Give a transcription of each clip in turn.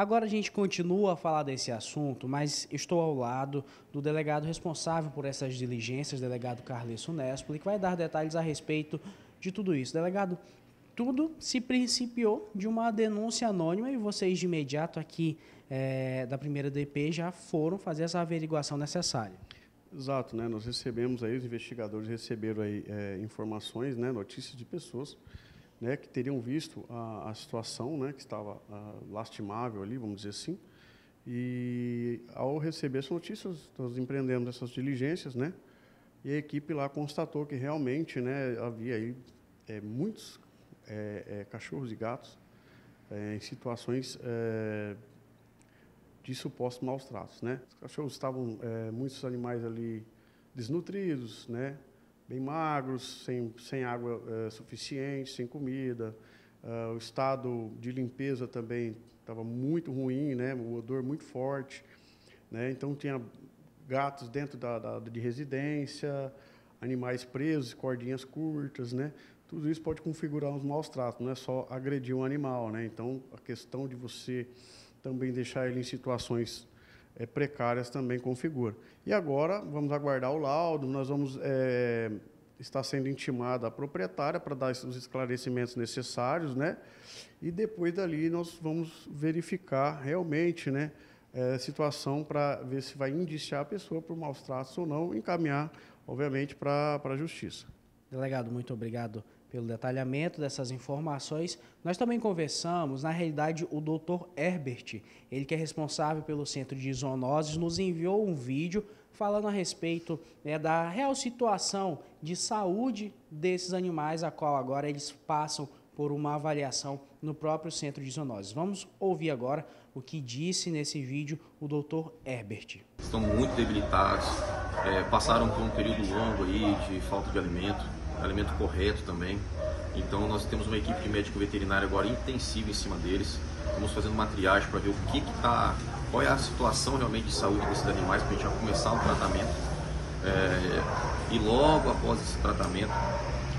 Agora a gente continua a falar desse assunto, mas estou ao lado do delegado responsável por essas diligências, delegado Carlesso Nespoli, que vai dar detalhes a respeito de tudo isso. Delegado, tudo se principiou de uma denúncia anônima e vocês de imediato aqui é, da primeira DP já foram fazer essa averiguação necessária. Exato, né? Nós recebemos aí, os investigadores receberam aí é, informações, né, notícias de pessoas né, que teriam visto a, a situação, né, que estava a, lastimável ali, vamos dizer assim. E ao receber essas notícias, nós empreendemos essas diligências, né? E a equipe lá constatou que realmente, né, havia aí é, muitos é, é, cachorros e gatos é, em situações é, de supostos maus tratos, né? Os cachorros estavam é, muitos animais ali desnutridos, né? Bem magros, sem, sem água é, suficiente, sem comida. Uh, o estado de limpeza também estava muito ruim, né? o odor muito forte. Né? Então, tinha gatos dentro da, da, de residência, animais presos, cordinhas curtas. Né? Tudo isso pode configurar uns maus tratos, não é só agredir um animal. Né? Então, a questão de você também deixar ele em situações é, precárias também configura. E agora vamos aguardar o laudo, nós vamos é, estar sendo intimada a proprietária para dar os esclarecimentos necessários, né? E depois dali nós vamos verificar realmente, né, é, situação para ver se vai indiciar a pessoa por maus tratos ou não, encaminhar, obviamente, para a justiça. Delegado, muito obrigado pelo detalhamento dessas informações. Nós também conversamos, na realidade, o doutor Herbert, ele que é responsável pelo Centro de Zoonoses, nos enviou um vídeo falando a respeito né, da real situação de saúde desses animais, a qual agora eles passam por uma avaliação no próprio Centro de Zoonoses. Vamos ouvir agora o que disse nesse vídeo o doutor Herbert. Estão muito debilitados, é, passaram por um período longo aí de falta de alimento, alimento correto também. Então nós temos uma equipe de médico veterinário agora intensiva em cima deles. Estamos fazendo uma triagem para ver o que está, qual é a situação realmente de saúde desses animais para a gente já começar o tratamento. É, e logo após esse tratamento,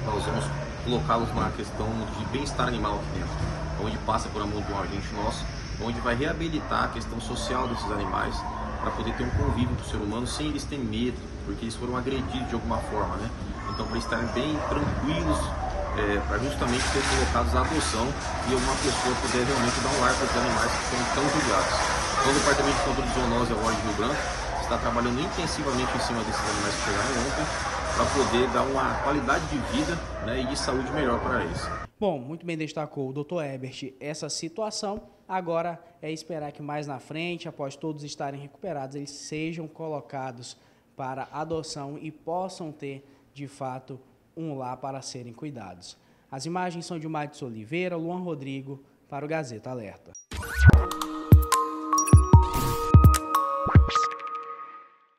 nós vamos colocá-los na questão de bem-estar animal aqui dentro, onde passa por a mão de um agente nosso, onde vai reabilitar a questão social desses animais para poder ter um convívio com o ser humano sem eles terem medo, porque eles foram agredidos de alguma forma, né? Então, para estarem bem tranquilos, é, para justamente ser colocados à adoção e uma pessoa poder realmente dar um lar para os animais que são tão judiados. Então, o Departamento de Controle de Zoonose, a Ordem Rio Branco, está trabalhando intensivamente em cima desses animais que chegaram ontem para poder dar uma qualidade de vida né, e de saúde melhor para eles. Bom, muito bem destacou o Dr. Ebert essa situação. Agora é esperar que mais na frente, após todos estarem recuperados, eles sejam colocados para adoção e possam ter de fato, um lar para serem cuidados. As imagens são de Matos Oliveira, Luan Rodrigo, para o Gazeta Alerta.